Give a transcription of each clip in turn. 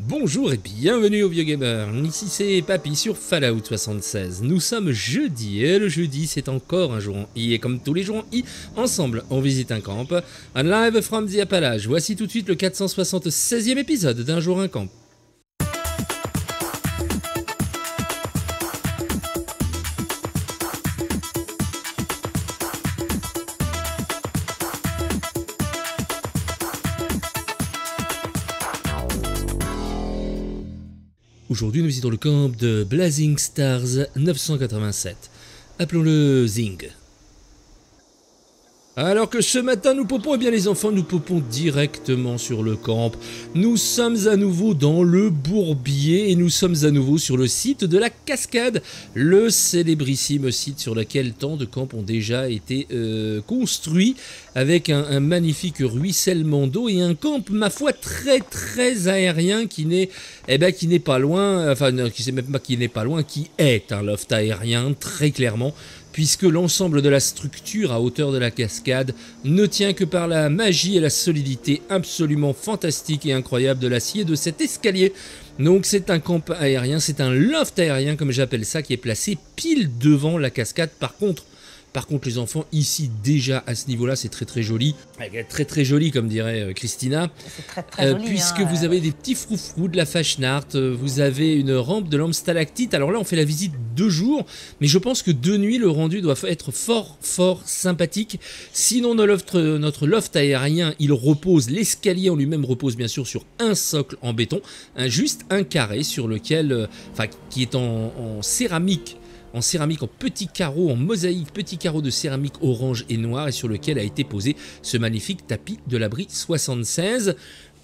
Bonjour et bienvenue au Vieux Gamer, ici c'est Papy sur Fallout 76. Nous sommes jeudi et le jeudi c'est encore un jour en I et comme tous les jours en I, ensemble on visite un camp. Un live from the Appalaches, voici tout de suite le 476e épisode d'un jour un camp. Aujourd'hui, nous visitons le camp de Blazing Stars 987. Appelons-le Zing. Alors que ce matin nous popons, eh bien les enfants, nous popons directement sur le camp. Nous sommes à nouveau dans le Bourbier et nous sommes à nouveau sur le site de la Cascade, le célébrissime site sur lequel tant de camps ont déjà été euh, construits avec un, magnifique ruissellement d'eau et un camp, ma foi, très très aérien qui n'est eh ben, n'est pas loin, enfin non, qui même pas qui n'est pas loin, qui est un loft aérien très clairement puisque l'ensemble de la structure à hauteur de la cascade ne tient que par la magie et la solidité absolument fantastique et incroyable de l'acier de cet escalier. Donc c'est un camp aérien, c'est un loft aérien comme j'appelle ça, qui est placé pile devant la cascade. Par contre, par contre, les enfants, ici, déjà à ce niveau-là, c'est très très joli. Très très joli, comme dirait euh, Christina. Très, très Euh, joli, puisque hein, vous euh. avez des petits froufrous de la Fashnart, euh, vous avez une rampe de lampe stalactite. Alors là, on fait la visite deux jours, mais je pense que de nuit, le rendu doit être fort, fort sympathique. Sinon, notre loft, aérien, il repose, l'escalier en lui-même repose bien sûr sur un socle en béton, juste un carré sur lequel, euh, enfin, qui est en, en céramique en céramique, en petits carreaux, en mosaïque, petits carreaux de céramique orange et noir, et sur lequel a été posé ce magnifique tapis de l'abri 76.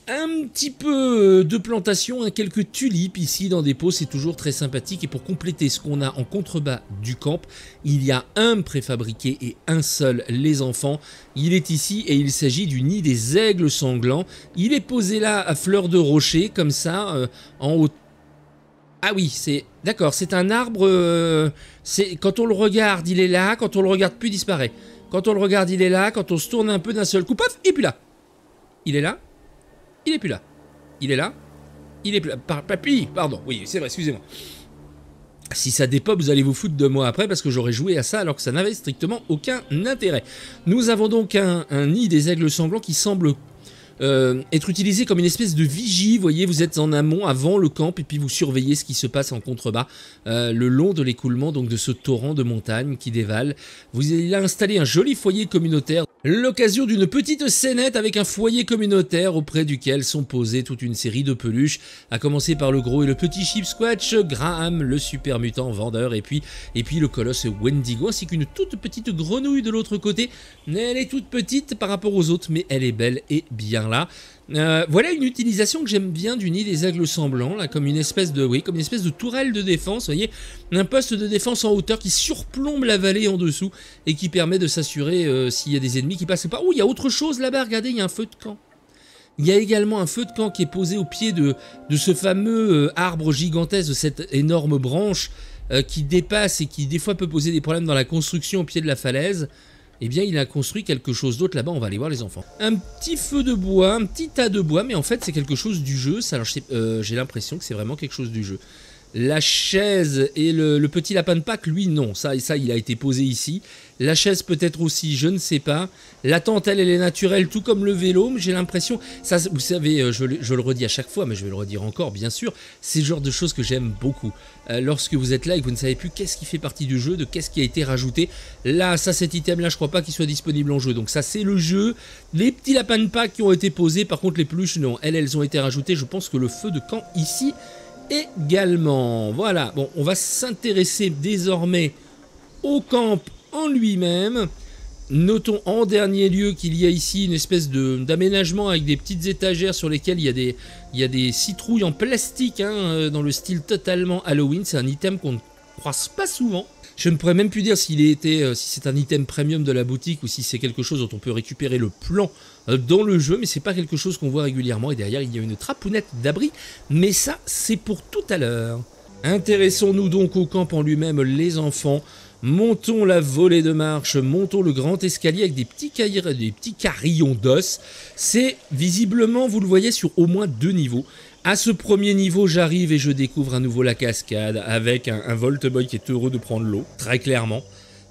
Un petit peu de plantation, hein, quelques tulipes ici dans des pots, c'est toujours très sympathique. Et pour compléter ce qu'on a en contrebas du camp, il y a un préfabriqué et un seul, les enfants. Il est ici et il s'agit du nid des aigles sanglants. Il est posé là à fleur de rocher, comme ça, euh, en haut ah oui, c'est d'accord, c'est un arbre. euh, c'est quand on le regarde, il est là. Quand on le regarde plus, il disparaît. Quand on le regarde, il est là. Quand on se tourne un peu d'un seul coup, paf, il est plus là. Il est là. Il est plus là. Il est là. Il est plus là. Par, papy, pardon. Oui, c'est vrai. Excusez-moi. Si ça dépop, vous allez vous foutre de moi après parce que j'aurais joué à ça alors que ça n'avait strictement aucun intérêt. Nous avons donc un, un nid des aigles sanglants qui semble euh, être utilisé comme une espèce de vigie. Vous voyez, vous êtes en amont, avant le camp, et puis vous surveillez ce qui se passe en contrebas, euh, le long de l'écoulement donc de ce torrent de montagne qui dévale. Vous il a un joli foyer communautaire, l'occasion d'une petite scénette avec un foyer communautaire auprès duquel sont posées toute une série de peluches, à commencer par le gros et le petit Chip Squatch, Graham, le super mutant vendeur, et puis, et puis le colosse Wendigo, ainsi qu'une toute petite grenouille de l'autre côté. Elle est toute petite par rapport aux autres, mais elle est belle et bien là. Euh, voilà une utilisation que j'aime bien du nid des aigles semblants, là, comme une espèce de, oui, comme une espèce de tourelle de défense. Un poste de défense en hauteur qui surplombe la vallée en dessous et qui permet de s'assurer euh, s'il y a des ennemis qui passent pas. Oh, il y a autre chose là-bas. Regardez, il y a un feu de camp. Il y a également un feu de camp qui est posé au pied de, de ce fameux euh, arbre gigantesque, de cette énorme branche qui dépasse et qui des fois peut poser des problèmes dans la construction au pied de la falaise. Eh bien, il a construit quelque chose d'autre là-bas, on va aller voir les enfants. Un petit feu de bois, un petit tas de bois, mais en fait, c'est quelque chose du jeu. Ça, alors, euh, j'ai l'impression que c'est vraiment quelque chose du jeu. La chaise et le, petit lapin de Pâques, lui, non. Ça, ça, il a été posé ici. La chaise, peut-être aussi, je ne sais pas. La tente, elle, elle est naturelle, tout comme le vélo, j'ai l'impression. Ça, vous savez, euh, je, le- je le redis à chaque fois, mais je vais le redire encore, bien sûr. C'est le genre de choses que j'aime beaucoup. Euh, lorsque vous êtes là et que vous ne savez plus qu'est-ce qui fait partie du jeu, de qu'est-ce qui a été rajouté. Là, ça, cet item-là, je crois pas qu'il soit disponible en jeu. Donc, ça, c'est le jeu. Les petits lapins de Pâques qui ont été posés, par contre, les peluches, non. Elles, elles ont été rajoutées. Je pense que le feu de camp ici également. Voilà, bon, on va s'intéresser désormais au camp en lui-même. Notons en dernier lieu qu'il y a ici une espèce d'aménagement avec des petites étagères sur lesquelles il y a des, il y a des citrouilles en plastique hein, euh, dans le style totalement Halloween. C'est un item qu'on ne croise pas souvent. Je ne pourrais même plus dire s'il était, euh, si c'est un item premium de la boutique ou si c'est quelque chose dont on peut récupérer le plan dans le jeu, mais c'est pas quelque chose qu'on voit régulièrement. Et derrière, il y a une trapounette d'abri, mais ça, c'est pour tout à l'heure. Intéressons-nous donc au camp en lui-même, les enfants. Montons la volée de marche, montons le grand escalier avec des petits, carillons d'os. C'est visiblement, vous le voyez, sur au moins deux niveaux. À ce premier niveau, j'arrive et je découvre à nouveau la cascade avec un, un Volteboy qui est heureux de prendre l'eau, très clairement.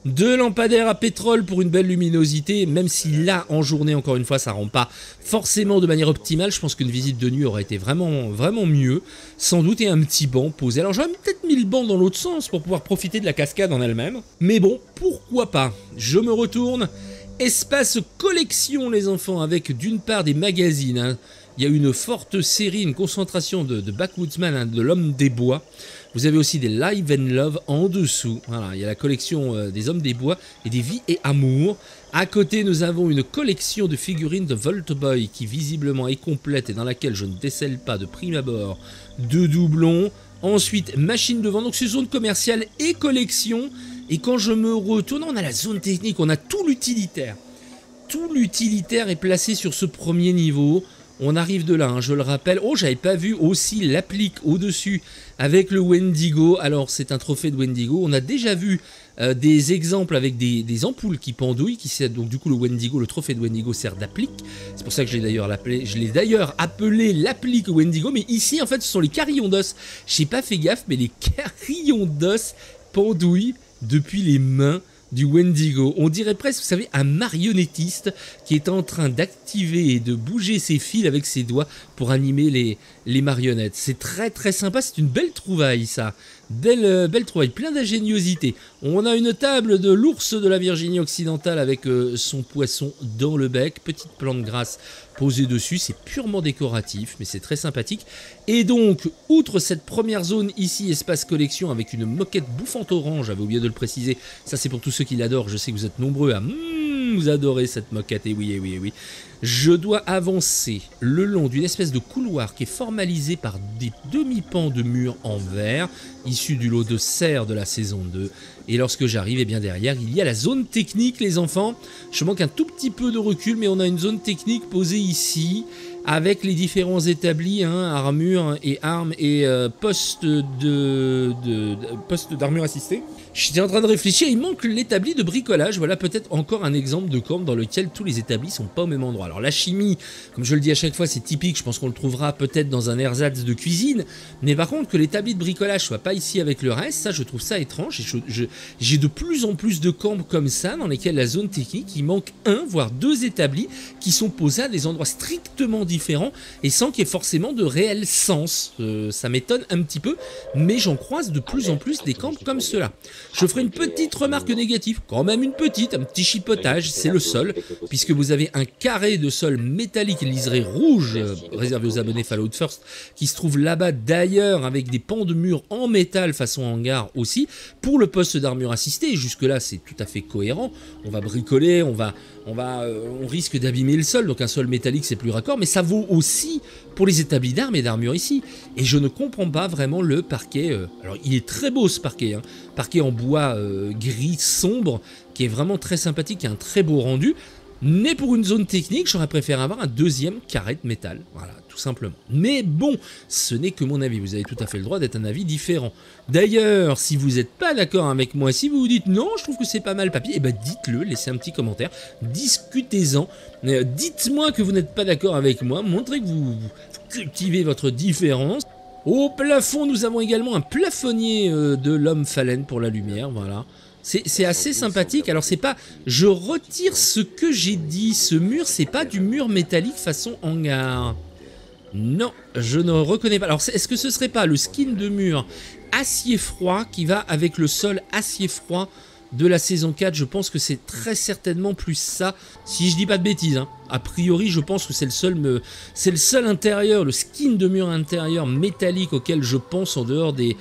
Deux lampadaires à pétrole pour une belle luminosité, même si là, en journée, encore une fois, ça rend pas forcément de manière optimale. Je pense qu'une visite de nuit aurait été vraiment, vraiment mieux. Sans doute, et un petit banc posé. Alors j'aurais peut-être mis le banc dans l'autre sens pour pouvoir profiter de la cascade en elle-même. Mais bon, pourquoi pas? Je me retourne. Espace collection, les enfants, avec d'une part des magazines. Hein. Il y a une forte série, une concentration de, Backwoodsman, hein, de l'homme des bois. Vous avez aussi des Live and Love en dessous. Voilà, il y a la collection euh, des hommes des bois et des vies et amour. À côté, nous avons une collection de figurines de Voltboy qui visiblement est complète et dans laquelle je ne décèle pas de prime abord de doublons. Ensuite, machine de vente, donc c'est zone commerciale et collection. Et quand je me retourne, on a la zone technique, on a tout l'utilitaire. Tout l'utilitaire est placé sur ce premier niveau. On arrive de là, hein, je le rappelle. Oh, j'avais pas vu aussi l'applique au-dessus avec le Wendigo. Alors, c'est un trophée de Wendigo. On a déjà vu euh, des exemples avec des, ampoules qui pendouillent. Qui, donc, du coup, le Wendigo, le trophée de Wendigo sert d'applique. C'est pour ça que je l'ai d'ailleurs appelé, l'applique Wendigo. Mais ici, en fait, ce sont les carillons d'os. J'ai pas fait gaffe, mais les carillons d'os pendouillent depuis les mains du Wendigo. On dirait presque, vous savez, un marionnettiste qui est en train d'activer et de bouger ses fils avec ses doigts pour animer les, les marionnettes. C'est très très sympa, c'est une belle trouvaille ça. Belle, euh, belle trouvaille, plein d'ingéniosité. On a une table de l'ours de la Virginie occidentale avec euh, son poisson dans le bec, petite plante grasse posée dessus, c'est purement décoratif, mais c'est très sympathique. Et donc, outre cette première zone ici, espace collection, avec une moquette bouffante orange, j'avais oublié de le préciser, ça c'est pour tous ceux qui l'adorent, je sais que vous êtes nombreux à... Hmm, vous adorer cette moquette, et oui, oui, oui. Je dois avancer le long d'une espèce de couloir qui est formalisé par des demi-pans de murs en verre, issus du lot de serre de la saison 2. Et lorsque j'arrive, et eh bien derrière, il y a la zone technique, les enfants. Je manque un tout petit peu de recul, mais on a une zone technique posée ici, avec les différents établis, hein, armure et armes et euh, postes de, de, d'armure assistée. J'étais en train de réfléchir, il manque l'établi de bricolage. Voilà peut-être encore un exemple de camp dans lequel tous les établis sont pas au même endroit. Alors la chimie, comme je le dis à chaque fois, c'est typique. Je pense qu'on le trouvera peut-être dans un ersatz de cuisine. Mais par contre, que l'établi de bricolage soit pas ici avec le reste, ça je trouve ça étrange. J'ai de plus en plus de camps comme ça dans lesquels la zone technique, il manque un, voire deux établis qui sont posés à des endroits strictement différents et sans qu'il y ait forcément de réel sens. Euh, ça m'étonne un petit peu, mais j'en croise de plus en plus des camps comme cela. Je ferai une petite remarque négative, quand même une petite, un petit chipotage, c'est le sol, puisque vous avez un carré de sol métallique liseré rouge, réservé aux abonnés Fallout First, qui se trouve là-bas d'ailleurs avec des pans de mur en métal façon hangar aussi, pour le poste d'armure assistée. Jusque-là, c'est tout à fait cohérent. On va bricoler, on va, on va, euh, on risque d'abîmer le sol, donc un sol métallique c'est plus raccord, mais ça vaut aussi pour les établis d'armes et d'armure ici. Et je ne comprends pas vraiment le parquet. Euh, alors il est très beau ce parquet, hein, parquet en bois euh, gris sombre, qui est vraiment très sympathique, qui a un très beau rendu. Mais pour une zone technique, j'aurais préféré avoir un deuxième carré de métal. Voilà, tout simplement. Mais bon, ce n'est que mon avis. Vous avez tout à fait le droit d'être un avis différent. D'ailleurs, si vous n'êtes pas d'accord avec moi, si vous vous dites non, je trouve que c'est pas mal papier, eh ben dites-le, laissez un petit commentaire, discutez-en. Euh, dites-moi que vous n'êtes pas d'accord avec moi, montrez que vous cultivez votre différence. Au plafond, nous avons également un plafonnier euh, de l'homme phalène pour la lumière, voilà. C'est assez sympathique. Alors c'est pas, je retire ce que j'ai dit. Ce mur, c'est pas du mur métallique façon hangar. Non, je ne reconnais pas. Alors est-ce que ce serait pas le skin de mur acier froid qui va avec le sol acier froid de la saison 4 Je pense que c'est très certainement plus ça. Si je dis pas de bêtises, hein. a priori je pense que c'est le seul me... c'est le seul intérieur, le skin de mur intérieur métallique auquel je pense en dehors des,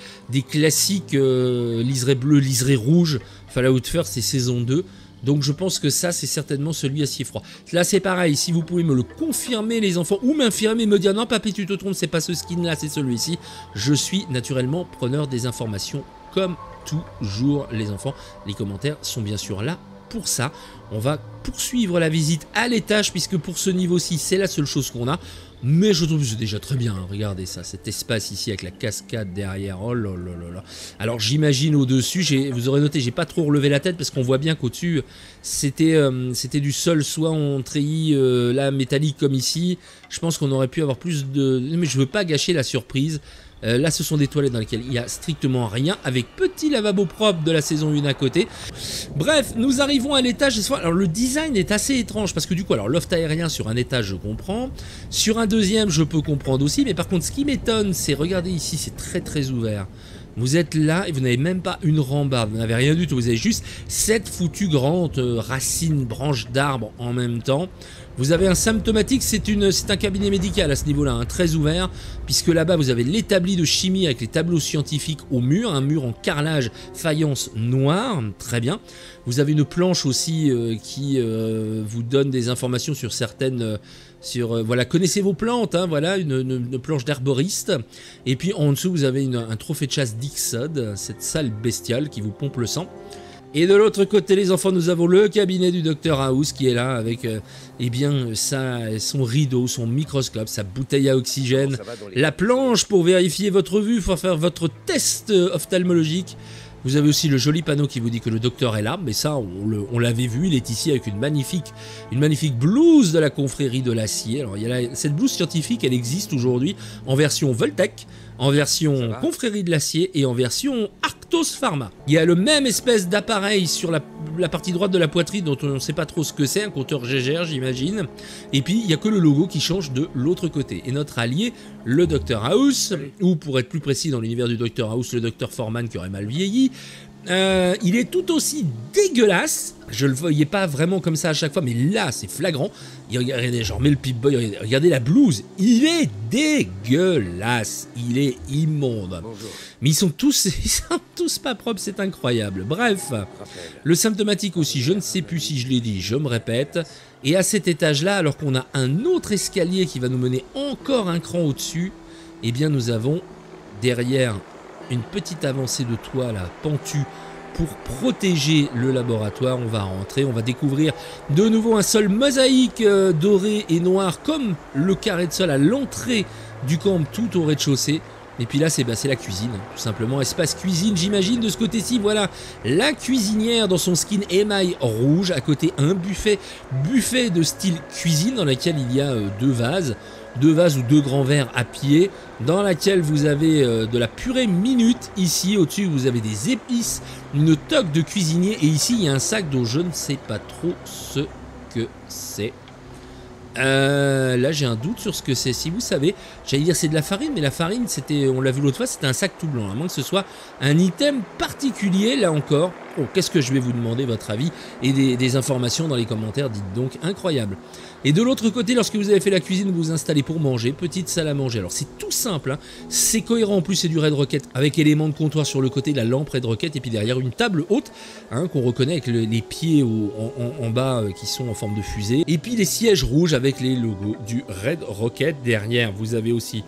classiques liseré bleu, liseré rouge, Fallout First et saison 2. Donc je pense que ça, c'est certainement celui acier froid. Là, c'est pareil, si vous pouvez me le confirmer, les enfants, ou m'infirmer, me dire, non, papy, tu te trompes, c'est pas ce skin-là, c'est celui-ci. Je suis naturellement preneur des informations, comme toujours, les enfants. Les commentaires sont bien sûr là pour ça, on va poursuivre la visite à l'étage puisque pour ce niveau-ci, c'est la seule chose qu'on a. Mais je trouve que c'est déjà très bien. Hein. Regardez ça, cet espace ici avec la cascade derrière. Oh. Alors j'imagine au-dessus, vous aurez noté, j'ai pas trop relevé la tête parce qu'on voit bien qu'au-dessus, c'était euh, c'était du sol soit en treillis euh, là métallique comme ici. Je pense qu'on aurait pu avoir plus de... Mais je veux pas gâcher la surprise. Euh, là, ce sont des toilettes dans lesquelles il n'y a strictement rien, avec petit lavabo propre de la saison 1 à côté. Bref, nous arrivons à l'étage. Alors, le design est assez étrange, parce que du coup, alors loft aérien sur un étage, je comprends. Sur un deuxième, je peux comprendre aussi. Mais par contre, ce qui m'étonne, c'est, regardez ici, c'est très très ouvert. Vous êtes là et vous n'avez même pas une rambarde, vous n'avez rien du tout, vous avez juste cette foutue grande euh, racine, branche d'arbre en même temps. Vous avez un symptomatique, c'est un cabinet médical à ce niveau-là, hein, très ouvert, puisque là-bas vous avez l'établi de chimie avec les tableaux scientifiques au mur, un mur en carrelage faïence noire, très bien. Vous avez une planche aussi euh, qui euh, vous donne des informations sur certaines... Euh, sur, voilà, connaissez vos plantes, hein, voilà, une, planche d'herboriste. Et puis en dessous, vous avez un trophée de chasse d'Ixod, cette sale bestiale qui vous pompe le sang. Et de l'autre côté, les enfants, nous avons le cabinet du docteur House qui est là avec euh, eh bien, son rideau, son microscope, sa bouteille à oxygène, la planche pour vérifier votre vue, pour faire votre test ophtalmologique. Vous avez aussi le joli panneau qui vous dit que le docteur est là, mais ça, on l'avait vu, il est ici avec une magnifique, une magnifique blouse de la confrérie de l'acier. Alors, il y a cette blouse scientifique, elle existe aujourd'hui en version Voltec, en version confrérie de l'acier et en version Arctos Pharma. Il y a le même espèce d'appareil sur la, partie droite de la poitrine dont on ne sait pas trop ce que c'est, un compteur GGR j'imagine. Et puis il n'y a que le logo qui change de l'autre côté. Et notre allié, le Dr House, ou pour être plus précis dans l'univers du Dr House, le Dr Foreman qui aurait mal vieilli, euh, il est tout aussi dégueulasse. Je le voyais pas vraiment comme ça à chaque fois, mais là, c'est flagrant. Regardez, genre, mais le Pip-Boy, regardez, la blouse. Il est dégueulasse. Il est immonde. Mais ils sont tous, ils sont tous pas propres, c'est incroyable. Bref, le symptomatique aussi, je ne sais plus si je l'ai dit, je me répète. Et à cet étage-là, alors qu'on a un autre escalier qui va nous mener encore un cran au-dessus, eh bien, nous avons derrière une petite avancée de toit là, pentue pour protéger le laboratoire. On va rentrer, on va découvrir de nouveau un sol mosaïque euh, doré et noir comme le carré de sol à l'entrée du camp tout au rez-de-chaussée. Et puis là, c'est bah, la cuisine, tout simplement. Espace cuisine, j'imagine, de ce côté-ci. Voilà, la cuisinière dans son skin émail rouge. À côté, un buffet, buffet de style cuisine dans lequel il y a euh, deux vases deux vases ou deux grands verres à pied, dans laquelle vous avez euh, de la purée minute. Ici, au-dessus, vous avez des épices, une toque de cuisinier, et ici, il y a un sac dont je ne sais pas trop ce que c'est. Euh, là, j'ai un doute sur ce que c'est. Si vous savez, j'allais dire c'est de la farine, mais la farine, c'était, on l'a vu l'autre fois, c'était un sac tout blanc. À moins que ce soit un item particulier, là encore. Oh, qu'est-ce que je vais vous demander votre avis et des informations dans les commentaires. Dites donc, incroyable. Et de l'autre côté, lorsque vous avez fait la cuisine, vous vous installez pour manger, petite salle à manger. Alors c'est tout simple, hein. c'est cohérent en plus, c'est du Red Rocket avec éléments de comptoir sur le côté, la lampe Red Rocket et puis derrière une table haute hein, qu'on reconnaît avec les pieds en, bas euh, qui sont en forme de fusée. Et puis les sièges rouges avec les logos du Red Rocket. Derrière, vous avez aussi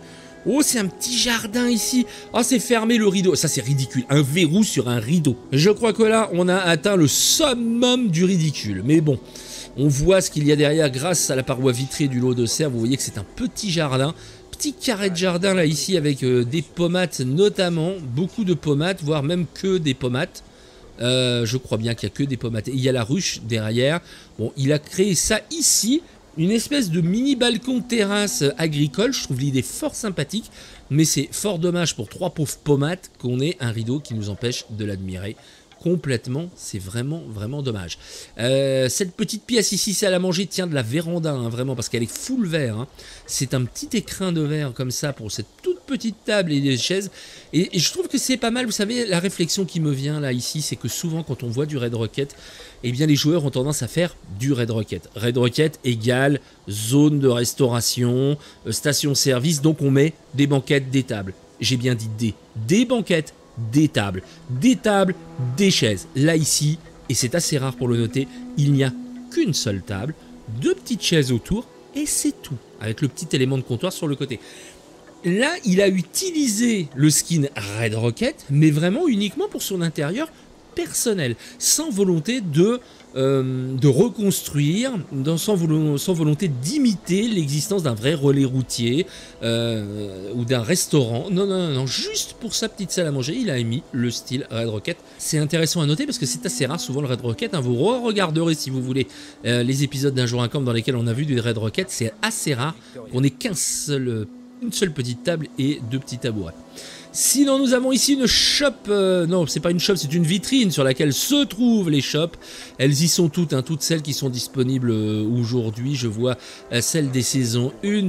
Oh, c'est un petit jardin ici. Oh, c'est fermé le rideau. Ça, c'est ridicule. Un verrou sur un rideau. Je crois que là, on a atteint le summum du ridicule. Mais bon, on voit ce qu'il y a derrière grâce à la paroi vitrée du lot de serre. Vous voyez que c'est un petit jardin. Petit carré de jardin là ici avec euh, des pomates notamment. Beaucoup de pomates, voire même que des pomates. Euh, je crois bien qu'il n'y a que des pomates. Et il y a la ruche derrière. Bon, il a créé ça ici. Une espèce de mini balcon terrasse agricole. Je trouve l'idée fort sympathique. Mais c'est fort dommage pour trois pauvres pomates qu'on ait un rideau qui nous empêche de l'admirer complètement. C'est vraiment, vraiment dommage. Euh, cette petite pièce ici, c'est à la manger, tient de la véranda, hein, vraiment, parce qu'elle est full verre. Hein. C'est un petit écrin de verre comme ça pour cette toute petite table et des chaises. Et, je trouve que c'est pas mal. Vous savez, la réflexion qui me vient là, ici, c'est que souvent, quand on voit du Red Rocket, eh bien, les joueurs ont tendance à faire du Red Rocket. Red Rocket égale zone de restauration, euh, station-service, donc on met des banquettes, des tables. J'ai bien dit des. Des banquettes, des tables, des tables, des chaises. Là ici, et c'est assez rare pour le noter, il n'y a qu'une seule table, deux petites chaises autour, et c'est tout, avec le petit élément de comptoir sur le côté. Là, il a utilisé le skin Red Rocket, mais vraiment uniquement pour son intérieur personnel, sans volonté de de reconstruire sans, volonté d'imiter l'existence d'un vrai relais routier ou d'un restaurant. Non, non, non, juste pour sa petite salle à manger, il a émis le style Red Rocket. C'est intéressant à noter parce que c'est assez rare souvent le Red Rocket. Hein. vous regarderez si vous voulez les épisodes d'un jour un camp dans lesquels on a vu du Red Rocket. C'est assez rare qu'on ait qu'un seul, une seule petite table et deux petits tabourets. Sinon, nous avons ici une shop. Euh, non, c'est pas une shop, c'est une vitrine sur laquelle se trouvent les shops. Elles y sont toutes, hein, toutes celles qui sont disponibles euh, aujourd'hui. Je vois euh, celle des saisons 1,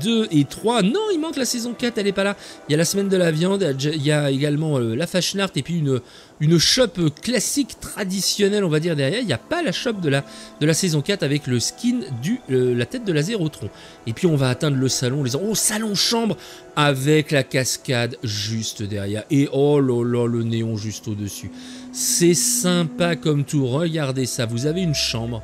2 et 3. Non, il manque la saison 4, elle est pas là. Il y a la semaine de la viande, il y a également la Fashion Art et puis une, une shop classique traditionnelle, on va dire, derrière. Il n'y a pas la shop de la, de la saison 4 avec le skin du la tête de la Zérotron. Et puis on va atteindre le salon, les oh salon chambre avec la cascade juste derrière. Et oh là là, le néon juste au-dessus. C'est sympa comme tout, regardez ça, vous avez une chambre.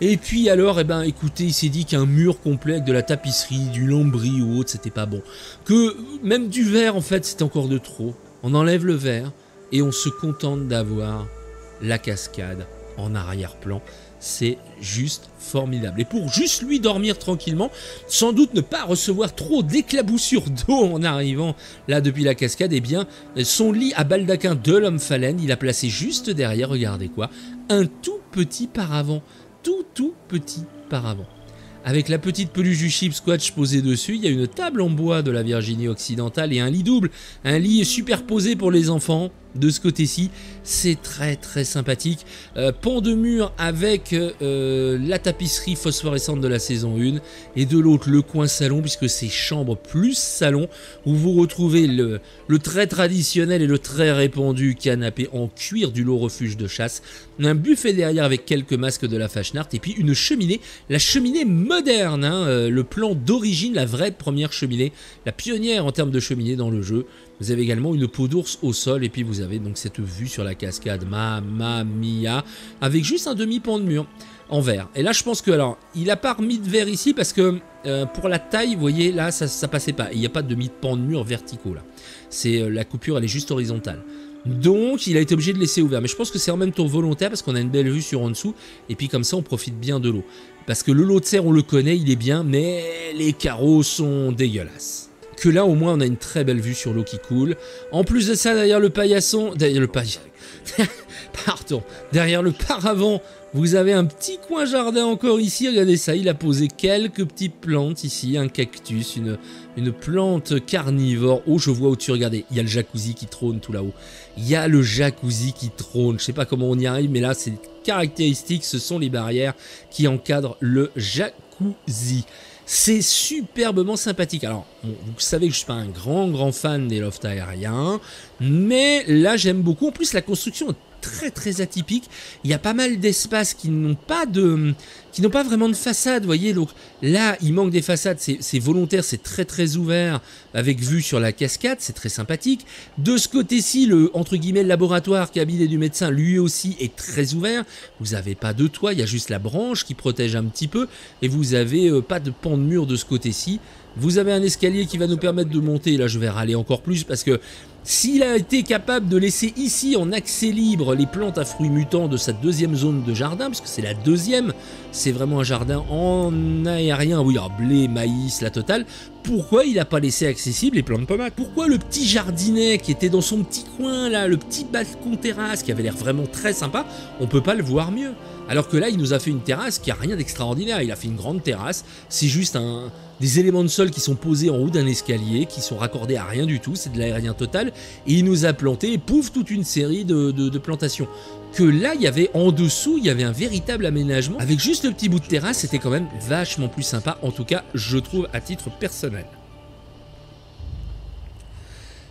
Et puis alors, eh ben, écoutez, il s'est dit qu'un mur complet avec de la tapisserie, du lambris ou autre, c'était pas bon. Que même du verre, en fait, c'était encore de trop. On enlève le verre, et on se contente d'avoir la cascade en arrière-plan. C'est juste formidable. Et pour juste lui dormir tranquillement, sans doute ne pas recevoir trop d'éclaboussures d'eau en arrivant là depuis la cascade, eh bien, son lit à baldaquin de l'homme phalène, il a placé juste derrière, regardez quoi, un tout petit paravent. Tout, tout petit paravent. Avec la petite peluche du Chip Squatch posée dessus, il y a une table en bois de la Virginie occidentale et un lit double, un lit superposé pour les enfants de ce côté-ci. C'est très très sympathique. Euh, pont de mur avec euh, la tapisserie phosphorescente de la saison 1 et de l'autre le coin salon puisque c'est chambre plus salon où vous retrouvez le, très traditionnel et le très répandu canapé en cuir du lot refuge de chasse, un buffet derrière avec quelques masques de la Fashion Art et puis une cheminée, la cheminée moderne, hein, euh, le plan d'origine, la vraie première cheminée, la pionnière en termes de cheminée dans le jeu. Vous avez également une peau d'ours au sol et puis vous avez donc cette vue sur la cascade Mamma Mia avec juste un demi-pan de mur en verre. Et là je pense que alors il a pas remis de verre ici parce que euh, pour la taille vous voyez là ça, ça passait pas. Il n'y a pas de demi-pan de mur verticaux là. Euh, la coupure elle est juste horizontale. Donc il a été obligé de laisser ouvert. Mais je pense que c'est en même temps volontaire parce qu'on a une belle vue sur en dessous. Et puis comme ça on profite bien de l'eau. Parce que le lot de serre on le connaît, il est bien, mais les carreaux sont dégueulasses que là au moins on a une très belle vue sur l'eau qui coule. En plus de ça, derrière le paillasson, derrière le paillasson, pardon, derrière le paravent, vous avez un petit coin jardin encore ici, regardez ça, il a posé quelques petites plantes ici, un cactus, une, une plante carnivore. Oh, je vois au-dessus, regardez, il y a le jacuzzi qui trône tout là-haut. Il y a le jacuzzi qui trône, je sais pas comment on y arrive, mais là c'est caractéristique, ce sont les barrières qui encadrent le jacuzzi. C'est superbement sympathique. Alors, vous savez que je suis pas un grand grand fan des lofts aériens, mais là j'aime beaucoup. En plus, la construction est très très atypique. Il y a pas mal d'espaces qui n'ont pas de, qui n'ont pas vraiment de façade, voyez. Donc là, il manque des façades, c'est volontaire, c'est très très ouvert, avec vue sur la cascade, c'est très sympathique. De ce côté-ci, le entre guillemets laboratoire cabinet du médecin, lui aussi est très ouvert. Vous n'avez pas de toit, il y a juste la branche qui protège un petit peu, et vous n'avez euh, pas de pan de mur de ce côté-ci. Vous avez un escalier qui va nous permettre de monter, là je vais râler encore plus parce que s'il a été capable de laisser ici en accès libre les plantes à fruits mutants de sa deuxième zone de jardin, puisque c'est la deuxième, c'est vraiment un jardin en aérien, oui, blé, maïs, la totale, pourquoi il n'a pas laissé accessible les plantes pommades Pourquoi le petit jardinet qui était dans son petit coin là, le petit balcon terrasse qui avait l'air vraiment très sympa, on peut pas le voir mieux? Alors que là, il nous a fait une terrasse qui a rien d'extraordinaire. Il a fait une grande terrasse. C'est juste des éléments de sol qui sont posés en haut d'un escalier, qui sont raccordés à rien du tout. C'est de l'aérien total. Et il nous a planté, pouf, toute une série de, plantations. Que là, il y avait en dessous, il y avait un véritable aménagement. Avec juste le petit bout de terrasse, c'était quand même vachement plus sympa. En tout cas, je trouve à titre personnel.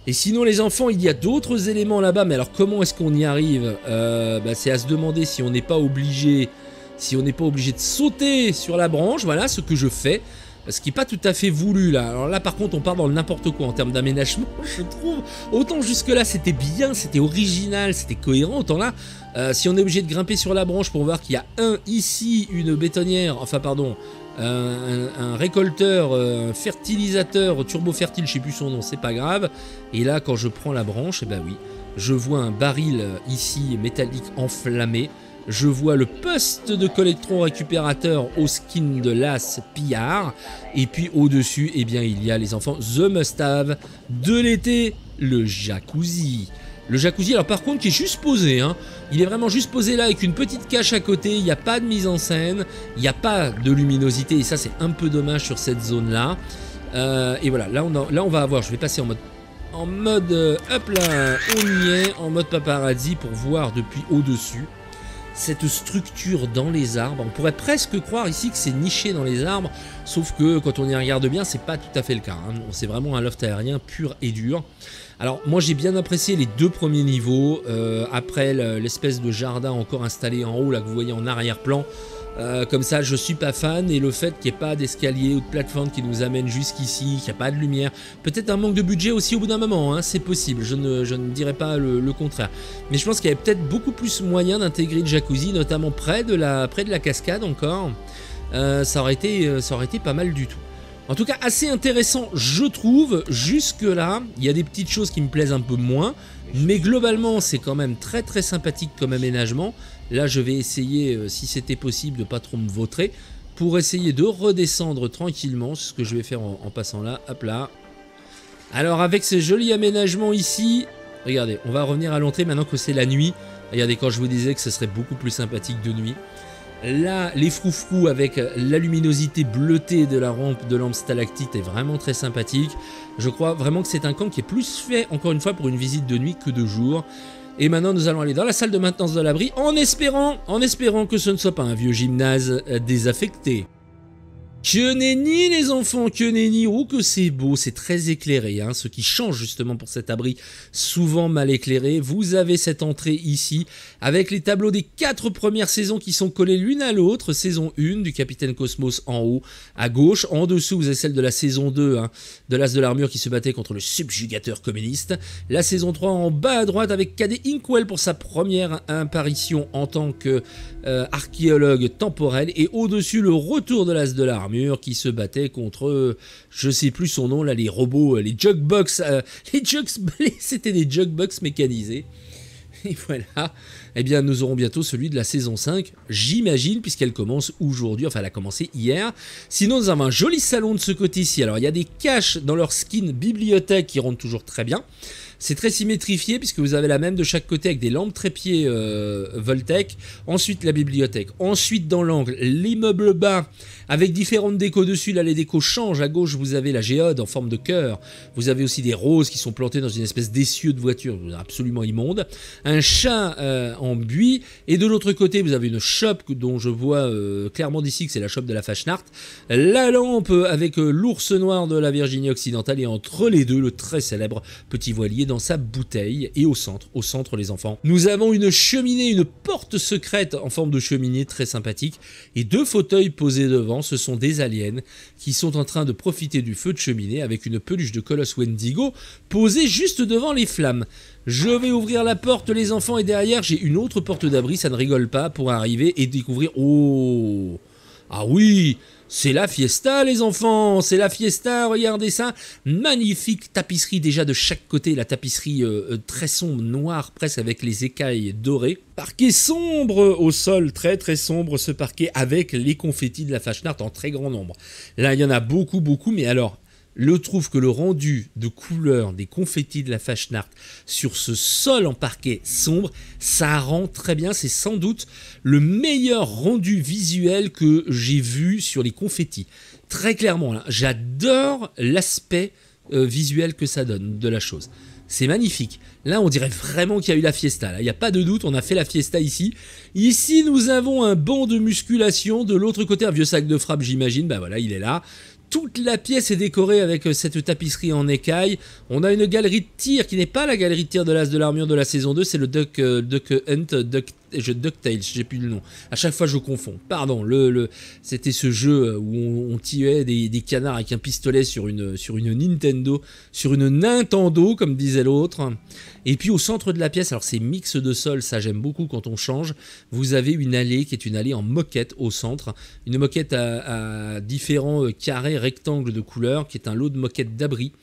Et sinon les enfants, il y a d'autres éléments là-bas, mais alors comment est-ce qu'on y arrive? Euh, bah, C'est à se demander si on n'est pas obligé, si on n'est pas obligé de sauter sur la branche, voilà ce que je fais. Ce qui n'est pas tout à fait voulu là. Alors là par contre on part dans le n'importe quoi en termes d'aménagement, je trouve. Autant jusque là c'était bien, c'était original, c'était cohérent, autant là, euh, si on est obligé de grimper sur la branche pour voir qu'il y a un ici, une bétonnière, enfin pardon, un, récolteur, un fertilisateur turbo-fertile, je sais plus son nom, c'est pas grave. Et là, quand je prends la branche, et eh ben oui, je vois un baril ici métallique enflammé. Je vois le poste de collectron récupérateur au skin de l'As Pillard. Et puis au-dessus, eh bien, il y a les enfants The Must Have de l'été, le jacuzzi. Le jacuzzi, alors par contre, qui est juste posé. Hein. Il est vraiment juste posé là avec une petite cache à côté. Il n'y a pas de mise en scène. Il n'y a pas de luminosité. Et ça, c'est un peu dommage sur cette zone-là. Euh, et voilà, là on, là on va avoir, je vais passer en mode en mode, euh, hop là, on y est, en mode paparazzi pour voir depuis au-dessus cette structure dans les arbres. On pourrait presque croire ici que c'est niché dans les arbres, sauf que quand on y regarde bien, c'est pas tout à fait le cas. Hein. C'est vraiment un loft aérien pur et dur. Alors moi j'ai bien apprécié les deux premiers niveaux, euh, après l'espèce de jardin encore installé en haut là que vous voyez en arrière-plan. Euh, comme ça, je suis pas fan et le fait qu'il n'y ait pas d'escalier ou de plateforme qui nous amène jusqu'ici, qu'il n'y a pas de lumière, peut-être un manque de budget aussi au bout d'un moment, hein, c'est possible, je ne, dirais pas le, contraire. Mais je pense qu'il y avait peut-être beaucoup plus moyen d'intégrer le jacuzzi, notamment près de la, cascade encore. Euh, euh, ça aurait été pas mal du tout. En tout cas, assez intéressant, je trouve. Jusque là, il y a des petites choses qui me plaisent un peu moins, mais globalement, c'est quand même très très sympathique comme aménagement. Là, je vais essayer, euh, si c'était possible, de pas trop me vautrer, pour essayer de redescendre tranquillement, ce que je vais faire en, passant là, hop là. Alors, avec ce joli aménagement ici, regardez, on va revenir à l'entrée maintenant que c'est la nuit. Regardez, quand je vous disais que ce serait beaucoup plus sympathique de nuit. Là, les froufrous avec la luminosité bleutée de la rampe de lampe stalactite est vraiment très sympathique. Je crois vraiment que c'est un camp qui est plus fait, encore une fois, pour une visite de nuit que de jour. Et maintenant, nous allons aller dans la salle de maintenance de l'abri en espérant, en espérant que ce ne soit pas un vieux gymnase désaffecté. Que nenni les enfants, que nenni, oh que c'est beau, c'est très éclairé, hein, ce qui change justement pour cet abri souvent mal éclairé. Vous avez cette entrée ici avec les tableaux des quatre premières saisons qui sont collés l'une à l'autre. Saison 1 du Capitaine Cosmos en haut à gauche, en dessous vous avez celle de la saison 2 hein, de l'As de l'Armure qui se battait contre le subjugateur communiste. La saison 3 en bas à droite avec Cadet Inkwell pour sa première apparition en tant que euh, archéologue temporel et au-dessus le retour de l'As de l'Armure qui se battait contre, je sais plus son nom là, les robots, les jugbox, euh, les jugs, c'était des jugbox mécanisés. Et voilà, eh bien nous aurons bientôt celui de la saison 5, j'imagine, puisqu'elle commence aujourd'hui, enfin elle a commencé hier. Sinon nous avons un joli salon de ce côté-ci, alors il y a des caches dans leur skin bibliothèque qui rendent toujours très bien. C'est très symétrifié puisque vous avez la même de chaque côté avec des lampes trépieds euh. Ensuite la bibliothèque. Ensuite dans l'angle l'immeuble bas avec différentes décos dessus. Là les décos changent. À gauche vous avez la géode en forme de cœur. Vous avez aussi des roses qui sont plantées dans une espèce d'essieu de voiture absolument immonde. Un chat euh, en buis. Et de l'autre côté vous avez une shop dont je vois euh, clairement d'ici que c'est la shop de la Fashnart. La lampe avec l'ours noir de la Virginie occidentale et entre les deux le très célèbre petit voilier dans sa bouteille et au centre, au centre les enfants. Nous avons une cheminée, une porte secrète en forme de cheminée très sympathique et deux fauteuils posés devant. Ce sont des aliens qui sont en train de profiter du feu de cheminée avec une peluche de Colosse Wendigo posée juste devant les flammes. Je vais ouvrir la porte les enfants et derrière j'ai une autre porte d'abri, ça ne rigole pas, pour arriver et découvrir... Oh Ah oui c'est la fiesta les enfants, c'est la fiesta, regardez ça. Magnifique tapisserie déjà de chaque côté, la tapisserie euh, euh, très sombre, noire presque avec les écailles dorées. Parquet sombre au sol, très très sombre ce parquet avec les confettis de la Fashnart en très grand nombre. Là il y en a beaucoup beaucoup, mais alors le trouve que le rendu de couleur des confettis de la Fashnart sur ce sol en parquet sombre, ça rend très bien. C'est sans doute le meilleur rendu visuel que j'ai vu sur les confettis. Très clairement, j'adore l'aspect euh, visuel que ça donne de la chose. C'est magnifique. Là, on dirait vraiment qu'il y a eu la fiesta. Il n'y a pas de doute, on a fait la fiesta ici. Ici, nous avons un banc de musculation. De l'autre côté, un vieux sac de frappe, j'imagine. Ben voilà, il est là. Toute la pièce est décorée avec euh, cette tapisserie en écaille. On a une galerie de tir qui n'est pas la galerie de tir de l'As de l'Armure de la saison 2, c'est le Duck, euh, Duck Hunt, Duck je DuckTales, j'ai plus le nom. À chaque fois, je confonds. Pardon. Le, le c'était ce jeu où on, on tuait des, des, canards avec un pistolet sur une, sur une Nintendo, sur une Nintendo, comme disait l'autre. Et puis au centre de la pièce, alors c'est mix de sol, ça j'aime beaucoup quand on change. Vous avez une allée qui est une allée en moquette au centre, une moquette à, à différents euh, carrés, rectangles de couleurs, qui est un lot de moquettes d'abri.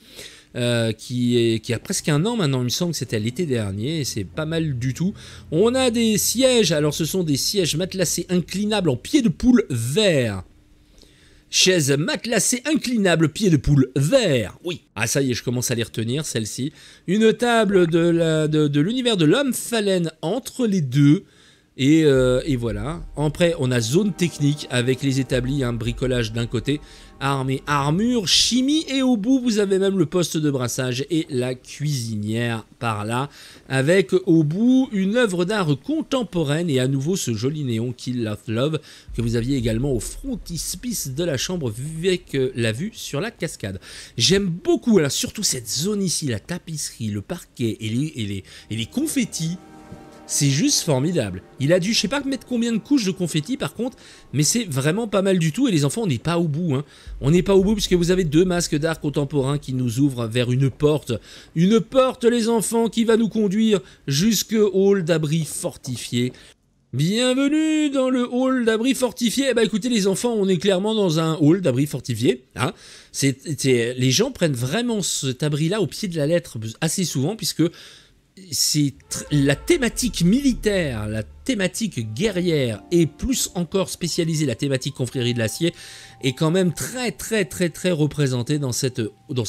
Euh, qui, a presque un an maintenant, il me semble que c'était l'été dernier, et c'est pas mal du tout. On a des sièges, alors ce sont des sièges matelassés inclinables en pied de poule vert. Chaise matelassée inclinable, pied de poule vert. Oui. Ah ça y est, je commence à les retenir, celle-ci. Une table de l'univers de, de l'homme phalène entre les deux. Euh, et, voilà. Après, on a zone technique avec les établis, un bricolage d'un côté, armes et armure, chimie, et au bout, vous avez même le poste de brassage et la cuisinière par là, avec au bout une œuvre d'art contemporaine et à nouveau ce joli néon Kill Love que vous aviez également au frontispice de la chambre avec euh, la vue sur la cascade. J'aime beaucoup, alors surtout cette zone ici, la tapisserie, le parquet et les confettis c'est juste formidable. Il a dû, je sais pas mettre combien de couches de confetti par contre, mais c'est vraiment pas mal du tout. Et les enfants, on n'est pas au bout. Hein. On n'est pas au bout puisque vous avez deux masques d'art contemporain qui nous ouvrent vers une porte. Une porte, les enfants, qui va nous conduire jusqu'au hall d'abri fortifié. Bienvenue dans le hall d'abri fortifié. Eh ben écoutez les enfants, on est clairement dans un hall d'abri fortifié. Hein. les gens prennent vraiment cet abri-là au pied de la lettre assez souvent puisque la thématique militaire, la thématique guerrière et plus encore spécialisée la thématique confrérie de l'acier est quand même très très très très représentée dans, dans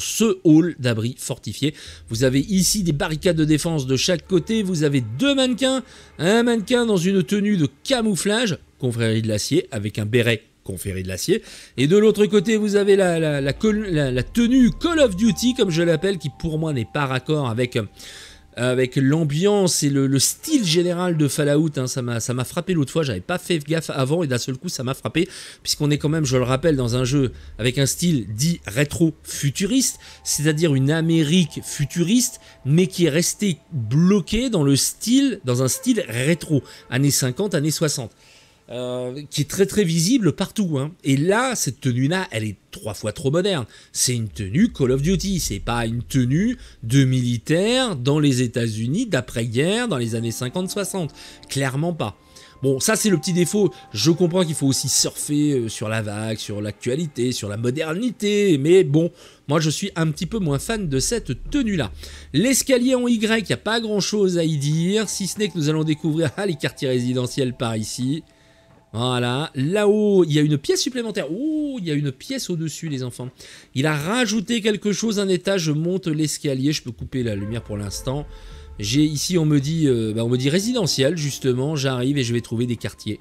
ce hall d'abri fortifié. Vous avez ici des barricades de défense de chaque côté, vous avez deux mannequins, un mannequin dans une tenue de camouflage, confrérie de l'acier, avec un béret confrérie de l'acier. Et de l'autre côté, vous avez la, la, tenue Call of Duty, comme je l'appelle, qui pour moi n'est pas raccord avec avec l'ambiance et le, style général de Fallout. Hein, ça m'a frappé l'autre fois, j'avais pas fait gaffe avant et d'un seul coup ça m'a frappé, puisqu'on est quand même, je le rappelle, dans un jeu avec un style dit rétro-futuriste, c'est-à-dire une Amérique futuriste, mais qui est resté bloqué dans le style, dans un style rétro, années 50, années 60. Euh, qui est très très visible partout. Hein. Et là, cette tenue-là, elle est trois fois trop moderne. C'est une tenue Call of Duty, c'est pas une tenue de militaire dans les États-Unis d'après-guerre dans les années 50-60. Clairement pas. Bon, ça c'est le petit défaut. Je comprends qu'il faut aussi surfer euh, sur la vague, sur l'actualité, sur la modernité, mais bon, moi je suis un petit peu moins fan de cette tenue-là. L'escalier en Y, il n'y a pas grand-chose à y dire, si ce n'est que nous allons découvrir ah, les quartiers résidentiels par ici. Voilà, là-haut, il y a une pièce supplémentaire. Oh, il y a une pièce au-dessus, les enfants. Il a rajouté quelque chose, un étage, je monte l'escalier. Je peux couper la lumière pour l'instant. J'ai ici, on me dit, euh, bah, on me dit résidentiel, justement. J'arrive et je vais trouver des quartiers.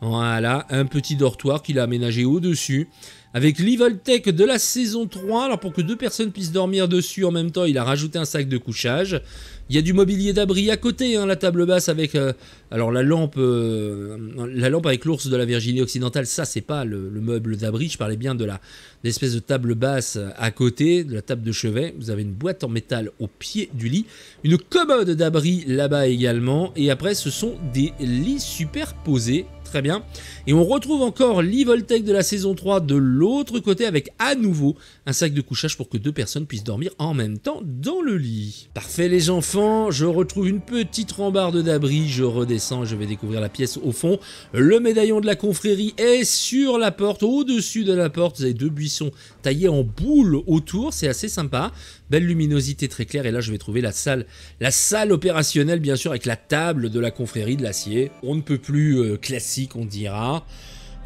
Voilà, un petit dortoir qu'il a aménagé au-dessus. Avec l'Evoltech de la saison 3, alors pour que deux personnes puissent dormir dessus en même temps, il a rajouté un sac de couchage. Il y a du mobilier d'abri à côté, hein, la table basse avec euh, alors la lampe, euh, la lampe avec l'ours de la Virginie occidentale. Ça, c'est pas le, meuble d'abri. Je parlais bien de la l'espèce de table basse à côté, de la table de chevet. Vous avez une boîte en métal au pied du lit, une commode d'abri là-bas également. Et après, ce sont des lits superposés très bien. Et on retrouve encore l'Evoltech de la saison 3 de l'autre côté avec à nouveau un sac de couchage pour que deux personnes puissent dormir en même temps dans le lit. Parfait les enfants, je retrouve une petite rambarde d'abri, je redescends et je vais découvrir la pièce au fond. Le médaillon de la confrérie est sur la porte, au-dessus de la porte, vous avez deux buissons taillés en boule autour, c'est assez sympa. Belle luminosité très claire et là je vais trouver la salle, la salle opérationnelle bien sûr avec la table de la confrérie de l'acier. On ne peut plus euh, classique on dira.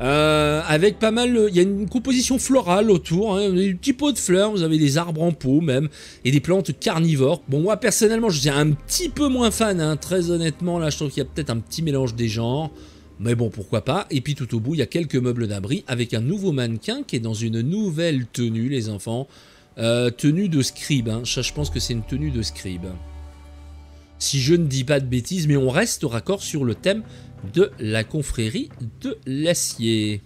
Euh, avec pas mal, il y a une composition florale autour, hein, des petits pots de fleurs, vous avez des arbres en pot même, et des plantes carnivores. Bon moi personnellement je suis un petit peu moins fan, hein, très honnêtement là je trouve qu'il y a peut-être un petit mélange des genres. Mais bon, pourquoi pas. Et puis tout au bout, il y a quelques meubles d'abri avec un nouveau mannequin qui est dans une nouvelle tenue, les enfants. Euh, tenue de scribe, hein. je pense que c'est une tenue de scribe. Si je ne dis pas de bêtises, mais on reste raccord sur le thème de la confrérie de l'acier.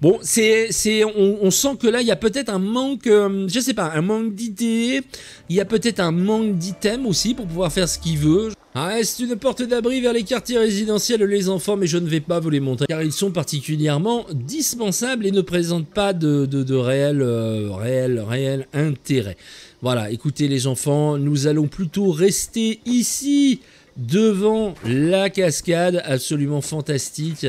Bon, c'est, c'est, on, sent que là, il y a peut-être un manque, euh, je sais pas, un manque d'idées. Il y a peut-être un manque d'items aussi pour pouvoir faire ce qu'il veut. Ah, c'est une porte d'abri vers les quartiers résidentiels, les enfants, mais je ne vais pas vous les montrer car ils sont particulièrement dispensables et ne présentent pas de, de, réel, euh, réel, réel intérêt. Voilà, écoutez les enfants, nous allons plutôt rester ici devant la cascade, absolument fantastique.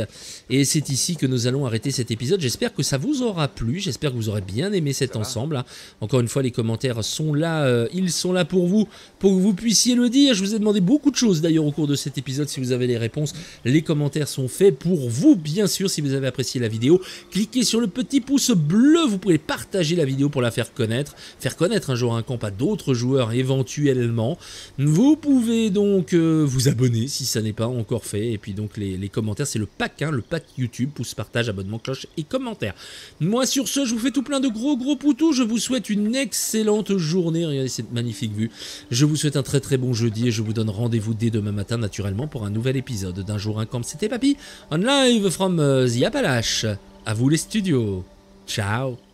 Et c'est ici que nous allons arrêter cet épisode. J'espère que ça vous aura plu, j'espère que vous aurez bien aimé cet ensemble. hein. Encore une fois, les commentaires sont là, euh, ils sont là pour vous, pour que vous puissiez le dire. Je vous ai demandé beaucoup de choses d'ailleurs au cours de cet épisode. Si vous avez les réponses, les commentaires sont faits pour vous, bien sûr. Si vous avez apprécié la vidéo, cliquez sur le petit pouce bleu. Vous pouvez partager la vidéo pour la faire connaître, faire connaître un jour un camp à d'autres joueurs éventuellement. Vous pouvez donc euh, vous abonner si ça n'est pas encore fait. Et puis donc les, les commentaires, c'est le pack, hein, le pack YouTube, pouce partage, abonnement, cloche et commentaires. Moi sur ce, je vous fais tout plein de gros gros poutous. Je vous souhaite une excellente journée. Regardez cette magnifique vue. Je vous souhaite un très très bon jeudi et je vous donne rendez-vous dès demain matin naturellement pour un nouvel épisode d'un jour un camp. C'était Papy, on live from euh, the Appalaches. À vous les studios. Ciao